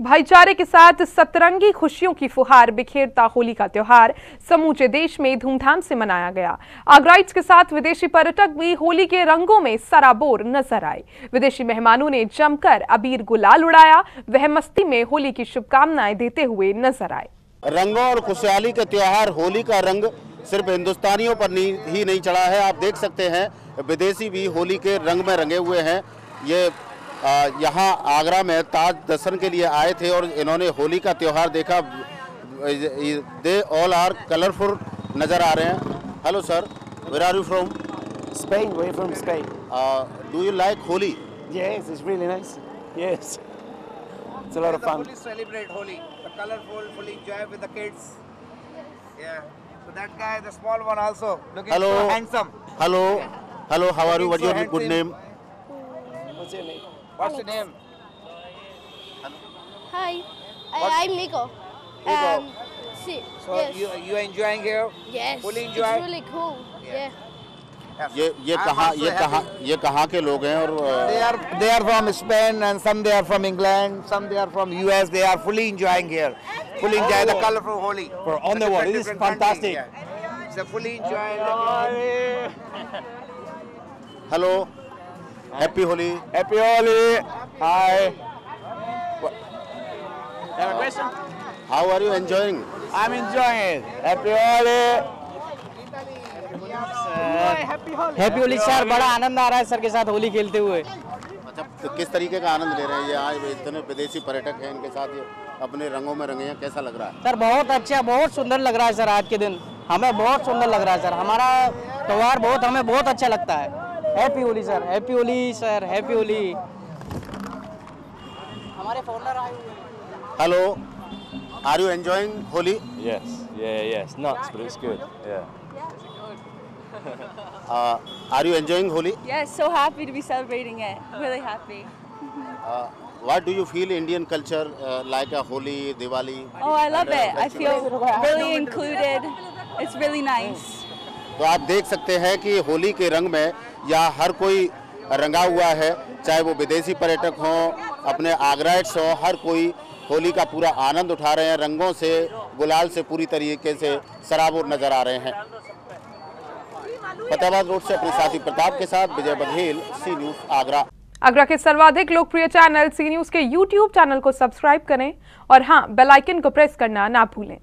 भाईचारे के साथ सतरंगी खुशियों की फुहार बिखेरता होली का त्योहार समूचे देश में धूमधाम से मनाया गया। आगराइट्स के साथ विदेशी पर्यटक भी होली के रंगों में सराबोर नज़र आए। विदेशी मेहमानों ने जमकर अबीर गुलाल उड़ाया। वह मस्ती में होली की शुभकामनाएँ देते हुए नज़र आए। रंगों और खुशहाली का त्योहार होली का रंग सिर्फ़ हिंदुस्तानियों पर नहीं, ही नहीं चढ़ा है। आप देख सकते हैं विदेशी भी होली के रंग में रंगे हुए हैं। ये यहाँ आगरा में ताज दर्शन के लिए आए थे और इन्होंने होली का त्यौहार देखा दे ऑल आर कलरफुल नज़र आ रहे हैं hello sir where are you from Spain, we're from Spain. Do you like Holi Yes, it's really nice. Yes. It's a lot of fun. Fully celebrate Holi. The colorful, fully enjoy with the kids. Yeah. So that guy, the small one also, looking Hello. so handsome. Hello hello how are you Looking what so your good handsome. Name What's your name? What's your name? Hi, I, What- I'm Miko. Miko. Um, see, So yes, you you are enjoying here? yes, fully it's enjoy? really cool. Yeah. Yeah. Yes. ये ये I'm कहाँ also ये happy. कहाँ ये कहाँ के लोग हैं और They uh, are they are from Spain and some they are from England, some they are from US. They are fully enjoying here. Fully enjoy the colorful Holi. For on the Different- world. This is different countries, fantastic. yeah. So fully enjoy. Hello happy Holi Happy Holi. Hi. Have a question? How are you enjoying I'm enjoying it. Happy Holi. Happy Holi sir बड़ा आनंद आ रहा है sir के साथ होली खेलते हुए अच्छा तो किस तरीके का आनंद ले रहे हैं ये आज इतने विदेशी पर्यटक हैं इनके साथ ये अपने रंगों में रंगे हैं कैसा लग रहा है सर बहुत अच्छा बहुत सुंदर लग रहा है सर आज के दिन हमें बहुत सुंदर लग रहा है सर हमारा त्यौहार बहुत हमें बहुत अच्छा लगता है happy Holi sir happy Holi sir happy Holi हमारे फाउंडर आए हुए हैं hello are you enjoying Holi Yes. Yeah, yeah. It's nuts, but it's good. Yeah. Are you enjoying Holi Yes, so happy to be celebrating it. Really happy. What do you feel Indian culture like a Holi Diwali Oh, I love it. I feel really included. It's really nice. तो आप देख सकते हैं कि होली के रंग में या हर कोई रंगा हुआ है, चाहे वो विदेशी पर्यटक हों, अपने आगराइट्स हों, हर कोई होली का पूरा आनंद उठा रहे हैं, रंगों से, गुलाल से पूरी तरीके से सराबोर नज़र आ रहे हैं। फतेहाबाद रोड से अपने साथी प्रताप के साथ, विजय बघेल, सी न्यूज़ आगरा। आगरा के सर्वाधिक लोकप्रिय चैनल, सी न्यूज़ के यूट्यूब चैनल को सब्सक्राइब करें और हाँ बेलाइकन को प्रेस करना ना भूलें।